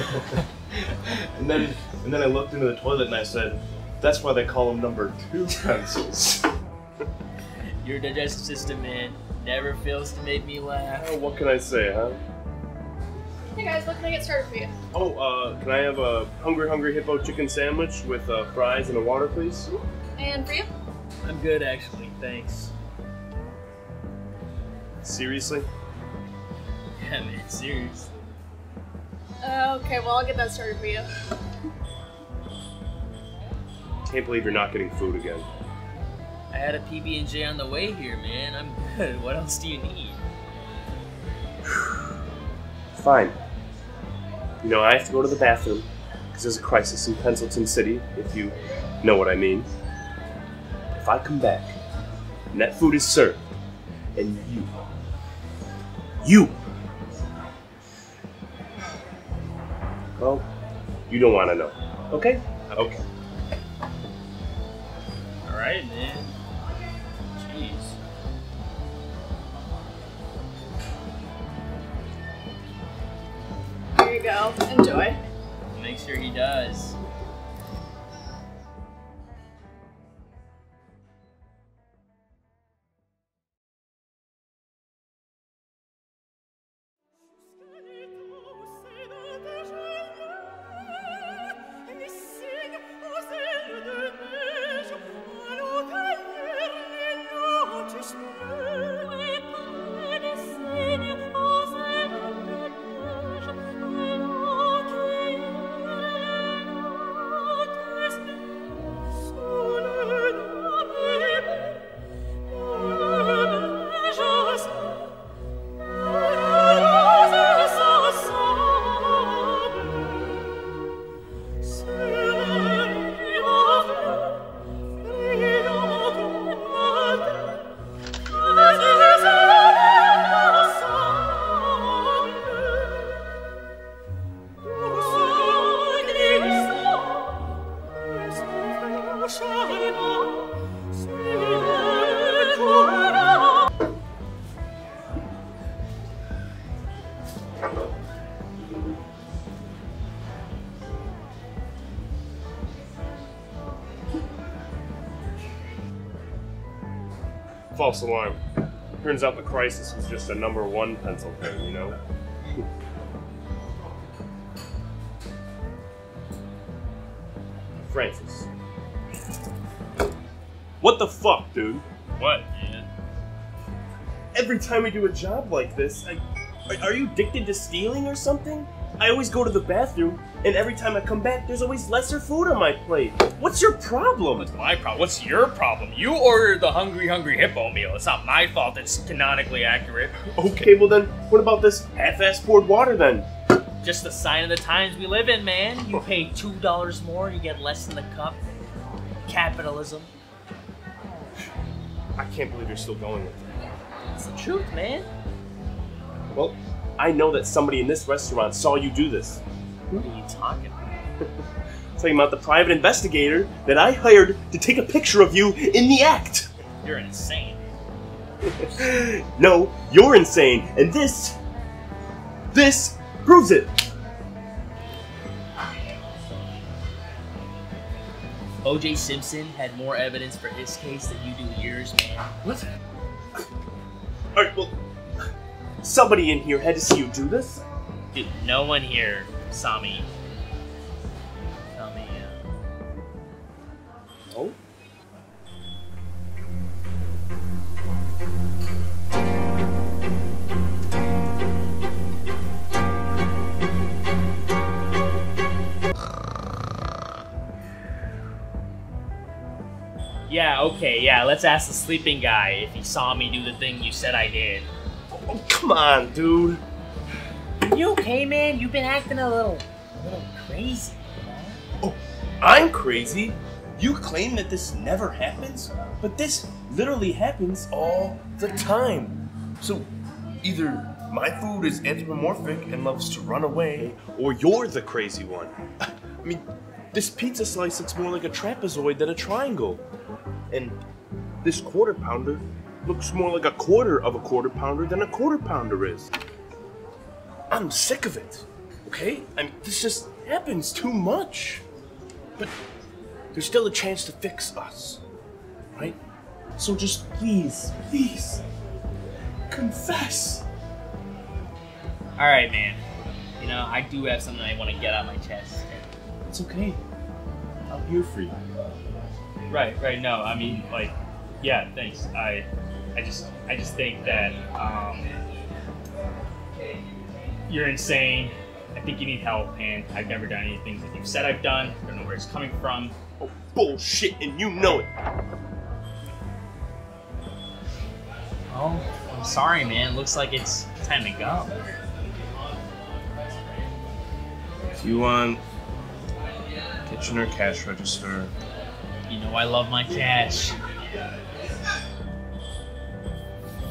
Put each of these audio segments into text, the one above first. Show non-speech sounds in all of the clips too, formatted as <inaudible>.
<laughs> and then and then I looked into the toilet and I said, that's why they call them number two pencils. <laughs> Your digestive system, man, never fails to make me laugh. Oh, what can I say, huh? Hey guys, what can I get started for you? Oh, uh, can I have a hungry hungry hippo chicken sandwich with uh, fries and a water, please? And for you? I'm good, actually. Thanks. Seriously? <laughs> Yeah, man, serious. Uh, okay, well I'll get that started for you. Can't believe you're not getting food again. I had a PB and J on the way here, man. I'm good. What else do you need? <sighs> Fine. You know, I have to go to the bathroom because there's a crisis in Pendleton City, if you know what I mean. If I come back and that food is served, and you, you, well, you don't want to know. Okay? Okay. All right, man. Jeez. Here you go. Enjoy. Make sure he does. False alarm. Turns out the crisis was just a number one pencil thing, you know? Francis. What the fuck, dude? What, man? Every time we do a job like this, I, are, are you addicted to stealing or something? I always go to the bathroom, and every time I come back, there's always lesser food on my plate. What's your problem? What's my problem? What's your problem? You ordered the Hungry Hungry Hippo meal. It's not my fault it's canonically accurate. <laughs> Okay, well then, what about this half-ass poured water then? Just the sign of the times we live in, man. You oh. pay two dollars more, you get less in the cup. Capitalism. I can't believe you're still going with that. It's the truth, man. Well, I know that somebody in this restaurant saw you do this. What are you talking about? <laughs> Talking about the private investigator that I hired to take a picture of you in the act. You're insane. <laughs> no, you're insane, and this, this proves it. OJ Simpson had more evidence for his case than you do yours, man. What? All right, well, somebody in here had to see you do this. Dude, no one here saw me. Saw me. Uh, Oh. yeah, okay, yeah. Let's ask the sleeping guy if he saw me do the thing you said I did. Oh, come on, dude. You okay, man? You've been acting a little, a little crazy. Oh, I'm crazy. You claim that this never happens, but this literally happens all the time. So either my food is anthropomorphic and loves to run away, or you're the crazy one. I mean, this pizza slice looks more like a trapezoid than a triangle. And this quarter pounder looks more like a quarter of a quarter pounder than a quarter pounder is. I'm sick of it. Okay? I mean, this just happens too much. But there's still a chance to fix us. Right? So just please, please, confess. All right, man. You know, I do have something I want to get out my chest. It's okay. I'm here for you. Right, right. No, I mean, like, yeah, thanks. I, I just, I just think that um, you're insane. I think you need help, and I've never done anything that you've said I've done. I don't know where it's coming from. Oh, bullshit, and you know it. Oh, I'm sorry, man. Looks like it's time to go. If you want kitchen or cash register, You know I love my cash.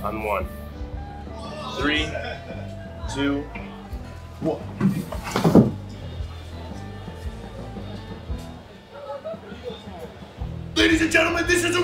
On one. Three, two, one. Ladies and gentlemen, this is a